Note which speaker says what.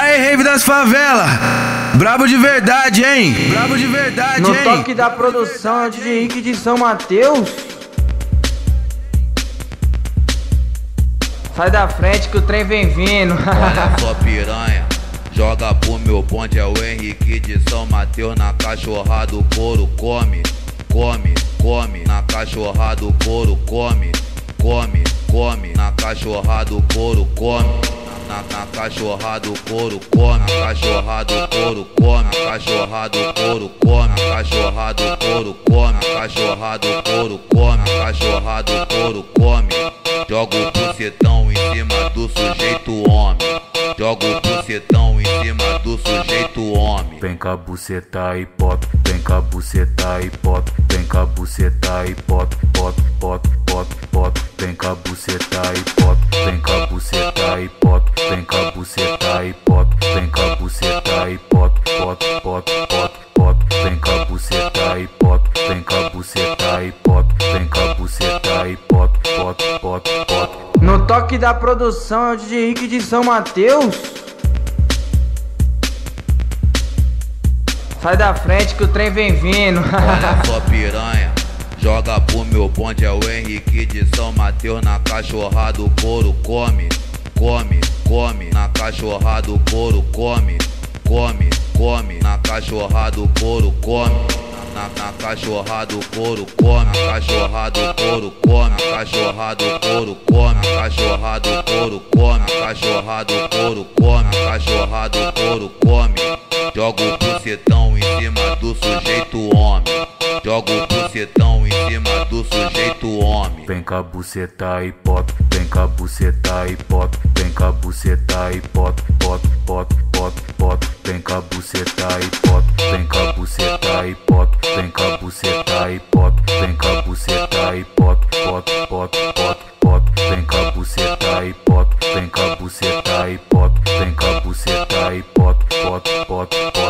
Speaker 1: Aí, rave das favelas. Brabo de verdade, hein? Brabo de verdade,
Speaker 2: No
Speaker 1: hein?
Speaker 2: toque da produção, é DJ Henrique de São Mateus. Sai da frente que o trem vem vindo.
Speaker 3: Olha só piranha, joga pro meu bonde, é o Henrique de São Mateus na cachorrada, o couro come, come, come, na cachorrada, o couro come, come, come, na cachorrada, o couro come. Na, na o couro come, na cachorrada o couro come, na cachorrada o couro come, na cachorrada o couro come, na cachorrada o couro come, na cachorrada o couro come. Joga o bucetão em cima do sujeito homem. Joga o bucetão em cima do sujeito homem.
Speaker 4: Vem cá buceta e pop, vem cá buceta e pop, vem cá buceta e pop, pop, pop, cá buceta e pop, vem cá buceta e pop, vem cá buceta e pop, vem cá buceta e pop, pop, pop, pop, pop, vem cá buceta e pop, vem cá buceta e pop, vem cá buceta e pop, pop, pop, pop.
Speaker 2: No toque da produção, é o DJ Henrique de São Mateus. Sai da frente que o trem vem vindo.
Speaker 3: Olha só piranha, joga pro meu bonde, é o Henrique de São Mateus na cachorrada, o couro come, come, come, na cachorrada, o couro come, come, come, na cachorrada, o couro come. Na, na cachorrada o couro come, cachorrada o couro come, cachorrada o couro come, cachorrada o couro come, cachorrada o couro come, cachorrada o couro come. Joga o bucetão em cima do sujeito homem. Joga o bucetão em cima do sujeito homem.
Speaker 4: Vem cá buceta e pop, vem cá buceta e pop, vem cá buceta e pop, pop, pop, pop, pop, vem cá buceta e pop, vem cá buceta e pop, vem cá buceta e pop, vem cá buceta e pop, pop, pop, pop, pop, vem cá buceta e pop, vem cá buceta e pop, vem cá buceta e pop, pop, pop, pop.